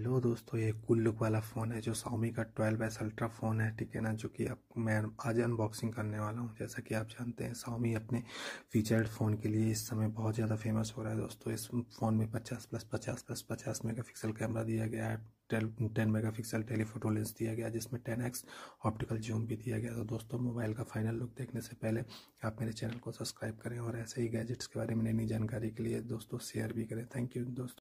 Hello दोस्तों, ये कुल लुक वाला फ़ोन है जो Xiaomi का 12 एस अल्ट्रा फ़ोन है, ठीक है ना? जो कि अब मैं आज अनबॉक्सिंग करने वाला हूँ। जैसा कि आप जानते हैं, Xiaomi अपने फीचर्ड फ़ोन के लिए इस समय बहुत ज़्यादा फ़ेमस हो रहा है दोस्तों। इस फ़ोन में 50 प्लस 50 प्लस 50 मेगापिक्सल कैमरा दिया गया है ten mega pixel telephoto lens दिया गया जिसमें टेन एक्स ऑप्टिकल जूम भी दिया गया तो दोस्तों मोबाइल का फाइनल लुक देखने से पहले आप मेरे चैनल को सब्सक्राइब करें और ऐसे ही गैजेट्स के बारे में नई जानकारी के लिए दोस्तों शेयर भी करें। थैंक यू दोस्तों।